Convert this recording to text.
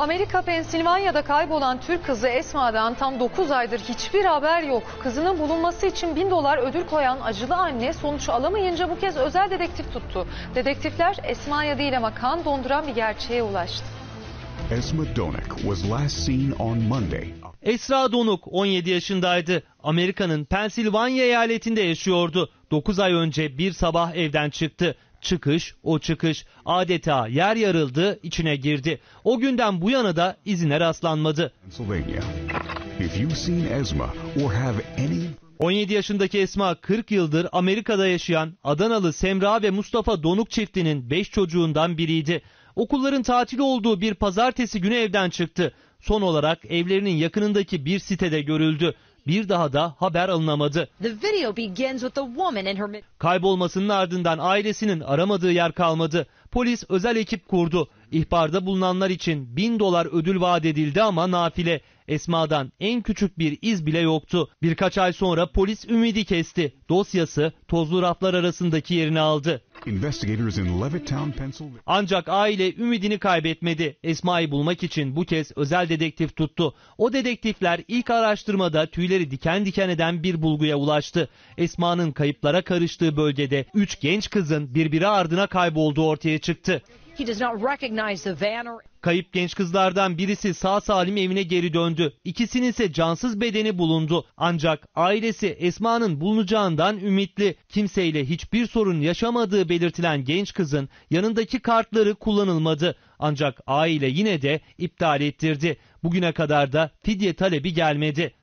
Amerika Pensilvanya'da kaybolan Türk kızı Esma'dan tam 9 aydır hiçbir haber yok. Kızının bulunması için 1000 dolar ödül koyan acılı anne sonuç alamayınca bu kez özel dedektif tuttu. Dedektifler Esma'ya değil ama kan donduran bir gerçeğe ulaştı. Esma Donik was last seen on Monday. Esra Donuk 17 yaşındaydı. Amerika'nın Pensilvanya eyaletinde yaşıyordu. 9 ay önce bir sabah evden çıktı. Çıkış o çıkış adeta yer yarıldı içine girdi. O günden bu yana da izine rastlanmadı. Pennsylvania. If you've seen Esma or have any 17 yaşındaki Esma 40 yıldır Amerika'da yaşayan Adanalı Semra ve Mustafa Donuk çiftinin 5 çocuğundan biriydi. Okulların tatil olduğu bir pazartesi günü evden çıktı. Son olarak evlerinin yakınındaki bir sitede görüldü. Bir daha da haber alınamadı. Her Kaybolmasının ardından ailesinin aramadığı yer kalmadı. Polis özel ekip kurdu. İhbarda bulunanlar için 1000 dolar ödül vaat edildi ama nafile. Esma'dan en küçük bir iz bile yoktu. Birkaç ay sonra polis ümidi kesti. Dosyası tozlu raflar arasındaki yerini aldı. İnvestigators in Levittown, Pennsylvania. Ancak aile ümidini kaybetmedi. Esma'yı bulmak için bu kez özel dedektif tuttu. O dedektifler ilk araştırmada tüyleri diken diken eden bir bulguya ulaştı. Esma'nın kayıplara karıştığı bölgede 3 genç kızın birbiri ardına kaybolduğu ortaya çıktı. Kayıp genç kızlardan birisi sağ salim evine geri döndü. İkisinin ise cansız bedeni bulundu. Ancak ailesi Esma'nın bulunacağından ümitli. Kimseyle hiçbir sorun yaşamadığı belirtilen genç kızın yanındaki kartları kullanılmadı. Ancak aile yine de iptal ettirdi. Bugüne kadar da fidye talebi gelmedi.